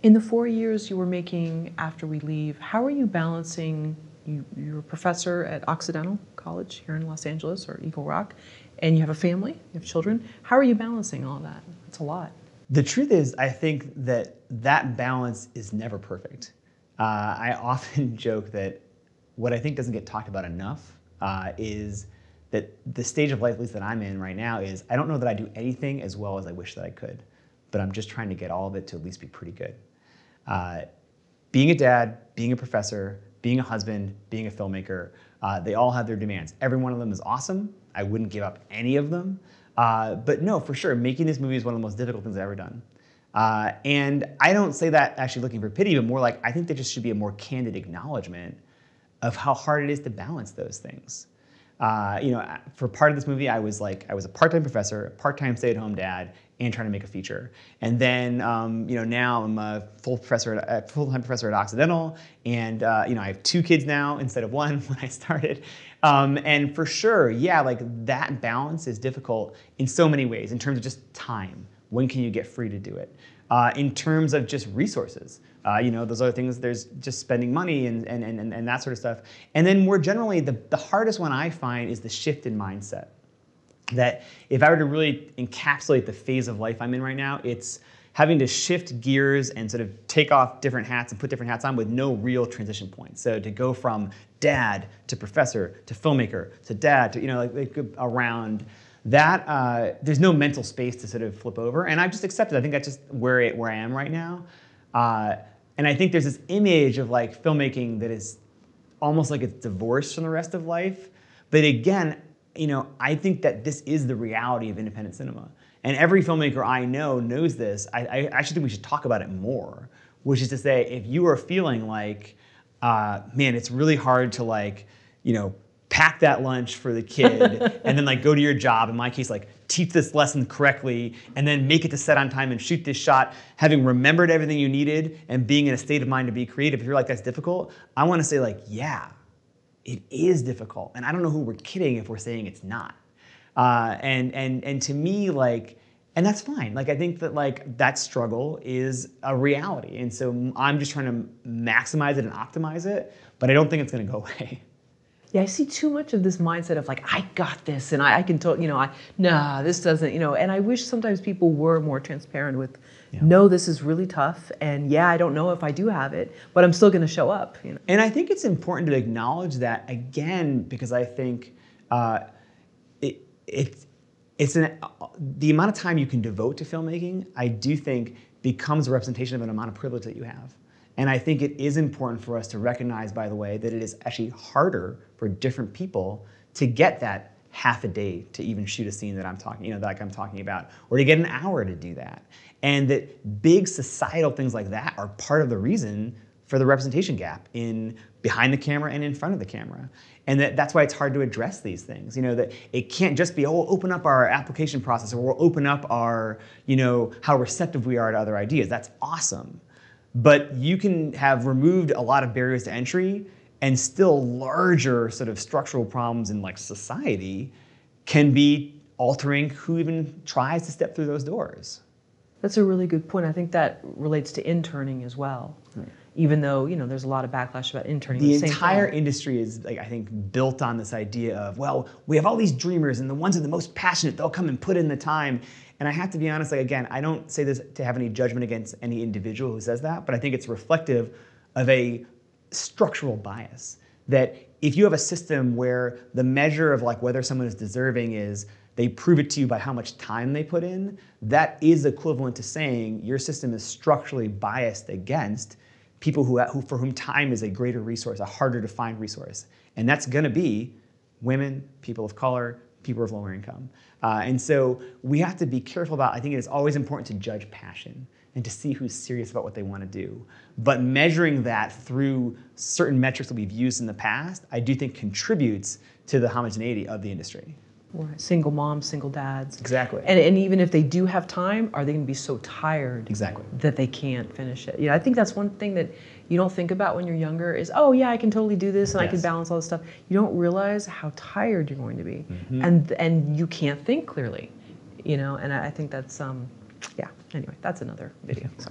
In the four years you were making After We Leave, how are you balancing? You, you're a professor at Occidental College here in Los Angeles or Eagle Rock, and you have a family, you have children. How are you balancing all that? It's a lot. The truth is, I think that that balance is never perfect. Uh, I often joke that what I think doesn't get talked about enough uh, is that the stage of life, at least that I'm in right now, is I don't know that I do anything as well as I wish that I could, but I'm just trying to get all of it to at least be pretty good. Uh, being a dad, being a professor, being a husband, being a filmmaker, uh, they all have their demands. Every one of them is awesome. I wouldn't give up any of them. Uh, but no, for sure, making this movie is one of the most difficult things I've ever done. Uh, and I don't say that actually looking for pity, but more like I think there just should be a more candid acknowledgement of how hard it is to balance those things. Uh, you know, for part of this movie, I was like, I was a part-time professor, part-time stay-at-home dad, and trying to make a feature. And then, um, you know, now I'm a full professor, at, full-time professor at Occidental, and uh, you know, I have two kids now instead of one when I started. Um, and for sure, yeah, like that balance is difficult in so many ways, in terms of just time. When can you get free to do it? Uh, in terms of just resources. Uh, you know, those other things, there's just spending money and, and, and, and that sort of stuff. And then more generally, the, the hardest one I find is the shift in mindset that if I were to really encapsulate the phase of life I'm in right now, it's having to shift gears and sort of take off different hats and put different hats on with no real transition point. So to go from dad to professor to filmmaker to dad to, you know, like, like around that, uh, there's no mental space to sort of flip over. And I've just accepted, I think that's just where, it, where I am right now. Uh, and I think there's this image of like filmmaking that is almost like it's divorced from the rest of life. But again, you know, I think that this is the reality of independent cinema. And every filmmaker I know knows this. I, I actually think we should talk about it more, which is to say, if you are feeling like, uh, man, it's really hard to like, you know, pack that lunch for the kid and then like go to your job, in my case, like teach this lesson correctly and then make it to set on time and shoot this shot, having remembered everything you needed and being in a state of mind to be creative, if you're like, that's difficult, I wanna say like, yeah, it is difficult. And I don't know who we're kidding if we're saying it's not. Uh, and, and, and to me, like, and that's fine. Like, I think that like that struggle is a reality. And so I'm just trying to maximize it and optimize it, but I don't think it's gonna go away. Yeah, I see too much of this mindset of like, I got this, and I, I can tell, you know, I, nah, this doesn't, you know, and I wish sometimes people were more transparent with, yeah. no, this is really tough, and yeah, I don't know if I do have it, but I'm still going to show up. You know? And I think it's important to acknowledge that again, because I think uh, it, it, it's an, the amount of time you can devote to filmmaking, I do think becomes a representation of an amount of privilege that you have. And I think it is important for us to recognize, by the way, that it is actually harder for different people to get that half a day to even shoot a scene that I'm talking, you know, like I'm talking about, or to get an hour to do that. And that big societal things like that are part of the reason for the representation gap in behind the camera and in front of the camera. And that, that's why it's hard to address these things. You know, that it can't just be, oh, we'll open up our application process or we'll open up our, you know, how receptive we are to other ideas. That's awesome. But you can have removed a lot of barriers to entry and still larger sort of structural problems in like society can be altering who even tries to step through those doors. That's a really good point. I think that relates to interning as well. Right. Even though you know there's a lot of backlash about interning. The, the entire industry is like I think built on this idea of well we have all these dreamers and the ones that are the most passionate they'll come and put in the time and I have to be honest, like again, I don't say this to have any judgment against any individual who says that, but I think it's reflective of a structural bias that if you have a system where the measure of like whether someone is deserving is they prove it to you by how much time they put in, that is equivalent to saying your system is structurally biased against people who, who for whom time is a greater resource, a harder to find resource. And that's gonna be women, people of color, people of lower income. Uh, and so we have to be careful about, I think it is always important to judge passion and to see who's serious about what they want to do. But measuring that through certain metrics that we've used in the past, I do think contributes to the homogeneity of the industry. Right. Single moms, single dads. Exactly. And, and even if they do have time, are they going to be so tired exactly. that they can't finish it? You know, I think that's one thing that you don't think about when you're younger is, oh yeah, I can totally do this and yes. I can balance all this stuff. You don't realize how tired you're going to be, mm-hmm. and and you can't think clearly, you know. And I think that's um, yeah. Anyway, that's another video. So.